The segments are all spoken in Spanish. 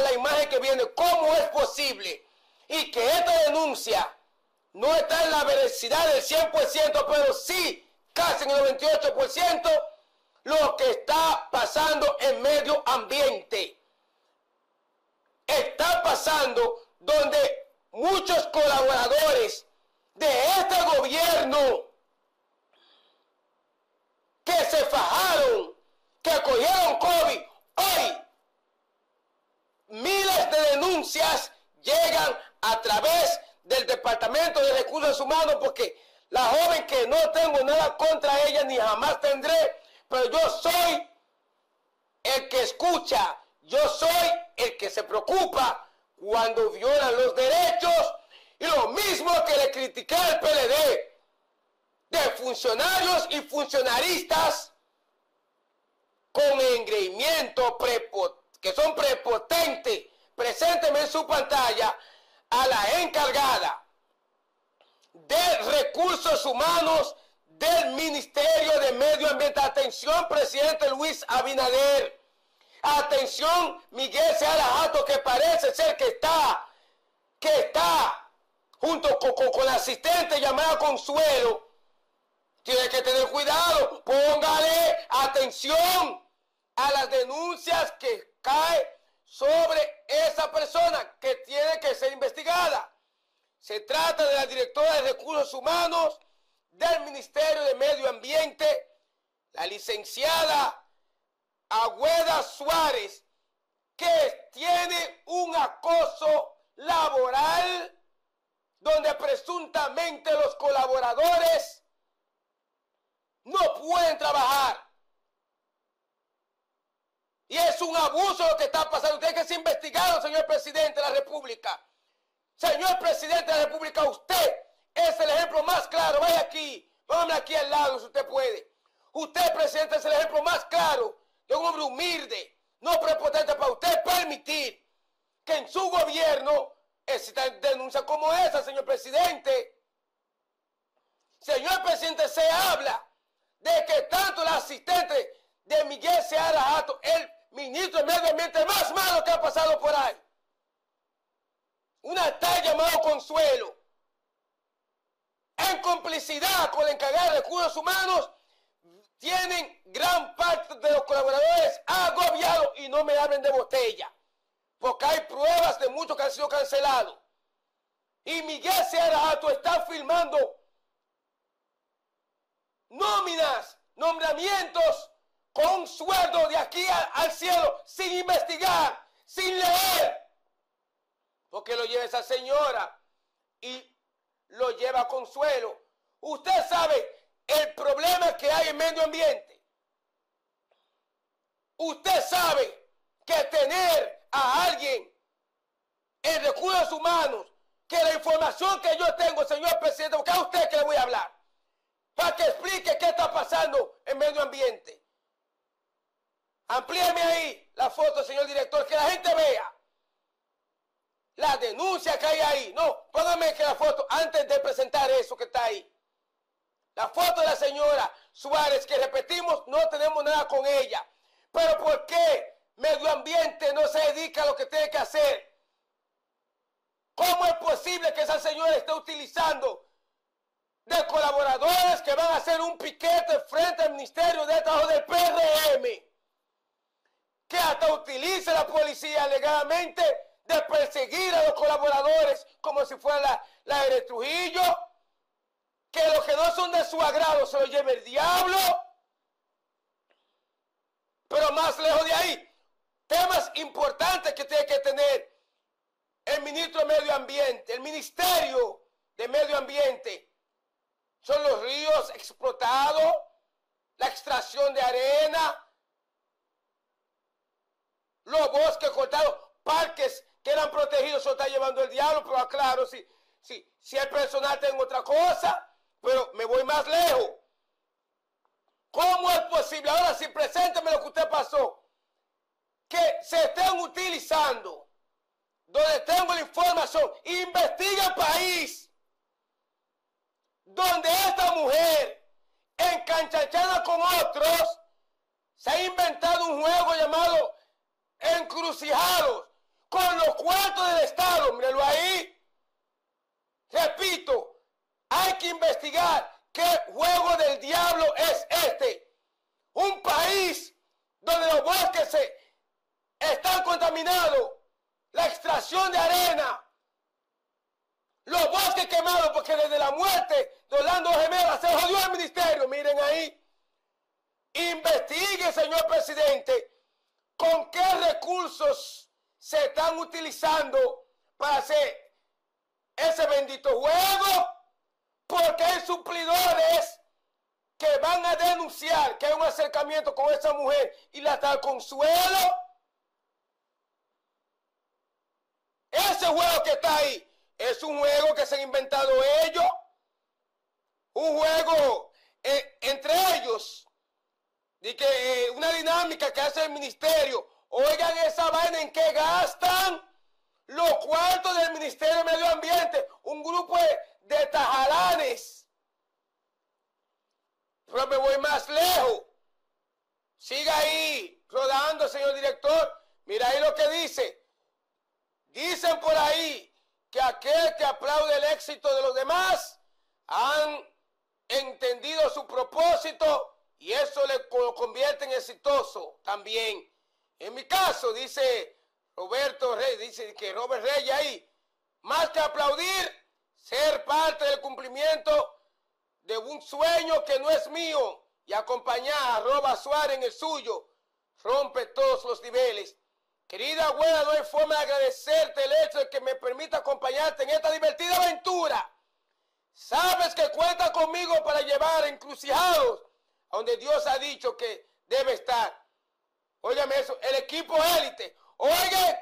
la imagen que viene, ¿cómo es posible? Y que esta denuncia no está en la veracidad del 100%, pero sí casi en el 98% lo que está pasando en medio ambiente. Está pasando donde muchos colaboradores de este gobierno que se fajaron, que cogieron COVID, hoy miles de denuncias llegan a través del Departamento Recursos Humanos porque la joven que no tengo nada contra ella ni jamás tendré, pero yo soy el que escucha, yo soy el que se preocupa cuando violan los derechos y lo mismo que le critiqué al PLD de funcionarios y funcionaristas con engreimiento que son prepotentes. Presénteme en su pantalla a la encargada de recursos humanos del Ministerio de Medio Ambiente. Atención, presidente Luis Abinader. Atención, Miguel Seara que parece ser que está, que está junto con, con, la asistente llamada Consuelo. Tiene que tener cuidado. Póngale atención a las denuncias que caen sobre esa persona que tiene. Se trata de la directora de Recursos Humanos del Ministerio de Medio Ambiente, la licenciada Agüeda Suárez, que tiene un acoso laboral donde presuntamente los colaboradores no pueden trabajar. Y es un abuso lo que está pasando. Tiene que ser investigado, señor presidente de la República. Señor presidente de la República, usted es el ejemplo más claro. Vaya aquí, vámonos aquí al lado si usted puede. Usted, presidente, es el ejemplo más claro de un hombre humilde, no prepotente para usted permitir que en su gobierno existan denuncias como esa, señor presidente. Señor presidente, se habla de que tanto el asistente de Miguel Seara Jato, el ministro de Medio Ambiente más malo que ha pasado por ahí, una tal llamado Consuelo, en complicidad con el encargado de recursos humanos, tienen gran parte de los colaboradores agobiados y no me hablen de botella, porque hay pruebas de muchos que han sido cancelados. Y Miguel Seara Jato está filmando nóminas, nombramientos con un sueldo de aquí al cielo sin investigar, sin leer. Porque lo lleva esa señora y lo lleva a consuelo. Usted sabe el problema que hay en medio ambiente. Usted sabe que tener a alguien en recursos humanos, que la información que yo tengo, señor presidente, porque a usted que le voy a hablar, para que explique qué está pasando en medio ambiente. Amplíeme ahí la foto, señor director, que la gente vea la denuncia que hay ahí. No, póngame que la foto, antes de presentar eso que está ahí. La foto de la señora Suárez, que repetimos, no tenemos nada con ella. Pero ¿por qué medio ambiente no se dedica a lo que tiene que hacer? ¿Cómo es posible que esa señora esté utilizando de colaboradores que van a hacer un piquete frente al Ministerio de Trabajo del PRM? Que hasta utilice la policía legalmente de perseguir a los colaboradores como si fuera la, de Trujillo, que los que no son de su agrado se los lleve el diablo. Pero más lejos de ahí, temas importantes que tiene que tener el ministro de Medio Ambiente, el Ministerio de Medio Ambiente, son los ríos explotados, la extracción de arena, los bosques cortados, parques que eran protegidos, se lo está llevando el diablo, pero aclaro, si, si, el personal tengo otra cosa, pero me voy más lejos. ¿Cómo es posible? Ahora sí, presénteme lo que usted pasó. Que se estén utilizando, donde tengo la información, investiga el país, donde esta mujer, encanchachada con otros, se ha inventado un juego llamado encrucijados con los cuartos del Estado. Mírenlo ahí. Repito, hay que qué juego del diablo es este. Un país donde los bosques están contaminados, la extracción de arena, los bosques quemados, porque desde la muerte de Orlando Gemela se jodió el ministerio. Miren ahí. Investigue, señor presidente, con qué recursos se están utilizando para hacer ese bendito juego, porque hay suplidores que van a denunciar que hay un acercamiento con esa mujer y la tal consuelo. Ese juego que está ahí es un juego que se han inventado ellos. Un juego eh, entre ellos. Y que eh, una dinámica que hace el ministerio. Oigan esa vaina en que gastan los cuartos del Ministerio de Medio Ambiente. Un grupo de, de tajalanes. Pero me voy más lejos. Siga ahí rodando, señor director. Mira ahí lo que dice. Dicen por ahí que aquel que aplaude el éxito de los demás han entendido su propósito y eso le convierte en exitoso también. En mi caso, dice Roberto Rey, dice que Robert Rey ahí, más que aplaudir, ser parte del cumplimiento de un sueño que no es mío y acompañar a Roba Suárez en el suyo, rompe todos los niveles. Querida abuela, no hay forma de agradecerte el hecho de que me permita acompañarte en esta divertida aventura. Sabes que cuenta conmigo para llevar encrucijados a donde Dios ha dicho que debe estar. Óigame eso, el equipo élite. Oye,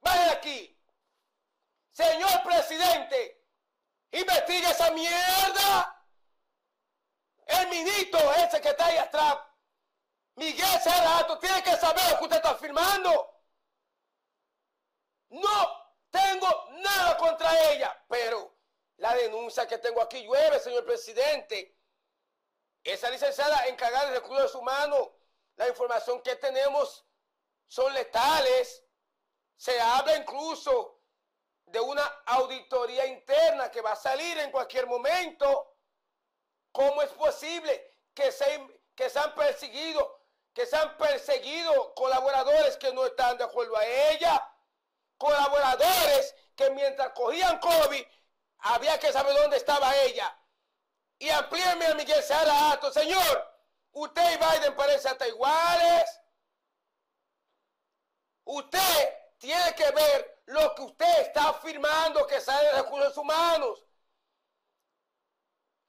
vaya aquí. Señor presidente, investigue esa mierda. El ministro ese que está ahí atrás, Miguel Serrato, tiene que saber lo que usted está firmando. No tengo nada contra ella, pero la denuncia que tengo aquí llueve, señor presidente. Esa licenciada encargada de recursos humanos, la información que tenemos son letales. Se habla incluso de una auditoría interna que va a salir en cualquier momento. ¿Cómo es posible que se, que se han perseguido, que se han perseguido colaboradores que no están de acuerdo a ella? colaboradores que mientras cogían COVID, había que saber dónde estaba ella. Y amplíeme a Miguel Sarato, señor, usted y Biden parecen hasta iguales. Usted tiene que ver lo que usted está afirmando que sale de recursos humanos.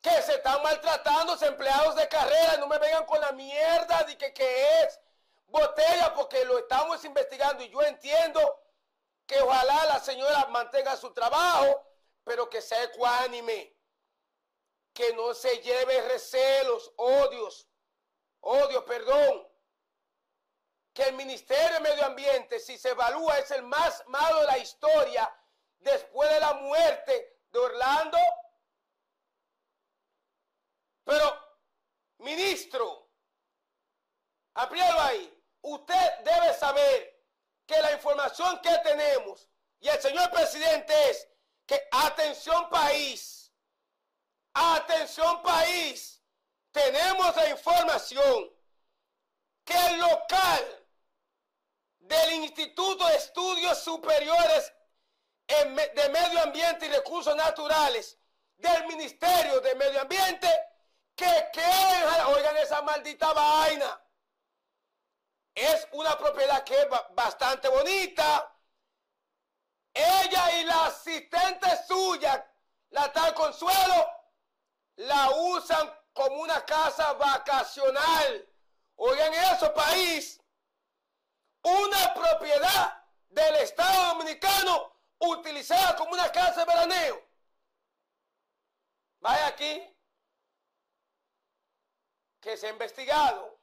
Que se están maltratando los empleados de carrera. No me vengan con la mierda de que, que es botella porque lo estamos investigando y yo entiendo que ojalá la señora mantenga su trabajo, pero que sea ecuánime, que no se lleve recelos, odios, odio, perdón. Que el Ministerio de Medio Ambiente, si se evalúa, es el más malo de la historia después de la muerte de Orlando. Pero, ministro, aprielo ahí, usted debe saber que la información que tenemos y el señor presidente es que atención país, atención país, tenemos la información que el local del Instituto de Estudios Superiores de Medio Ambiente y Recursos Naturales del Ministerio de Medio Ambiente que quieren, oigan esa maldita vaina, es una propiedad que es bastante bonita. Ella y la asistente suya, la tal Consuelo, la usan como una casa vacacional. Oigan eso, país. Una propiedad del Estado Dominicano utilizada como una casa de veraneo. Vaya aquí que se ha investigado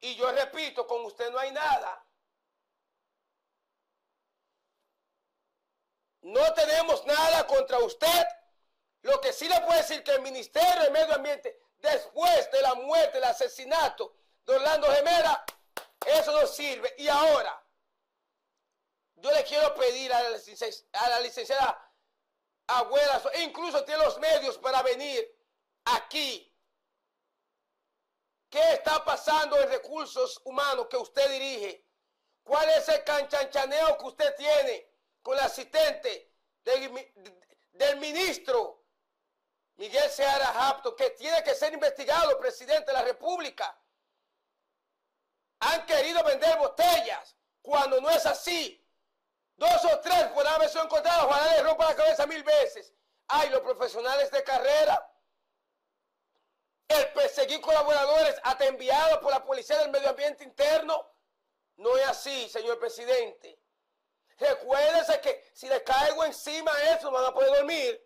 y yo repito, con usted no hay nada. No tenemos nada contra usted. Lo que sí le puedo decir que el Ministerio de Medio Ambiente, después de la muerte, el asesinato de Orlando Gemera, eso no sirve. Y ahora, yo le quiero pedir a la, licenciada Abuela, e incluso tiene los medios para venir aquí. ¿Qué está pasando en recursos humanos que usted dirige? ¿Cuál es el canchanchaneo que usted tiene con el asistente del, ministro Miguel Seara Apto, que tiene que ser investigado, presidente de la República? Han querido vender botellas cuando no es así. Dos o tres pueden haber sido encontrados, ojalá le rompa la cabeza mil veces. Hay los profesionales de carrera, el perseguir colaboradores hasta enviados por la Policía del Medio Ambiente Interno. No es así, señor presidente. Recuérdese que si le caigo encima eso, no van a poder dormir.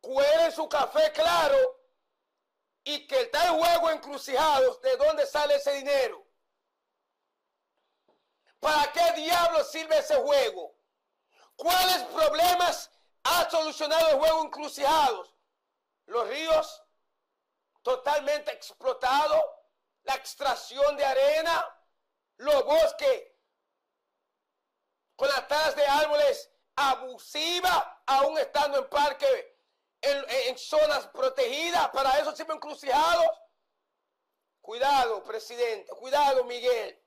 Cuelen su café claro y que está en juego encrucijados de dónde sale ese dinero. ¿Para qué diablos sirve ese juego? ¿Cuáles problemas ha solucionado el juego encrucijados? Los ríos totalmente explotados, la extracción de arena, los bosques con las talas de árboles abusivas, aún estando en parques, en, zonas protegidas, para eso siempre encrucijados. Cuidado, presidente, cuidado, Miguel.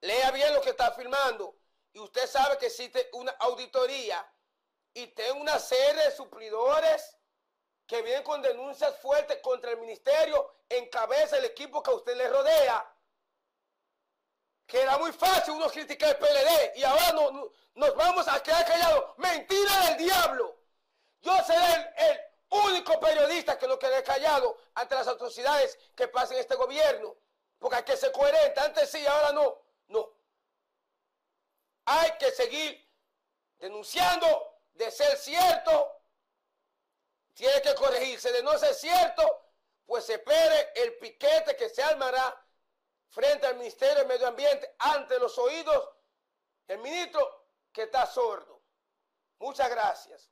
Lea bien lo que está firmando. Y usted sabe que existe una auditoría y tiene una serie de suplidores que vienen con denuncias fuertes contra el ministerio, encabeza el equipo que a usted le rodea. Que era muy fácil uno criticar el PLD y ahora no, nos vamos a quedar callados. Mentira del diablo. Yo seré el, único periodista que no quede callado ante las atrocidades que pasan en este gobierno. Porque hay que ser coherente. Antes sí, ahora no. Hay que seguir denunciando de ser cierto tiene que corregirse. De no ser cierto, pues espere el piquete que se armará frente al Ministerio de Medio Ambiente ante los oídos del ministro que está sordo. Muchas gracias.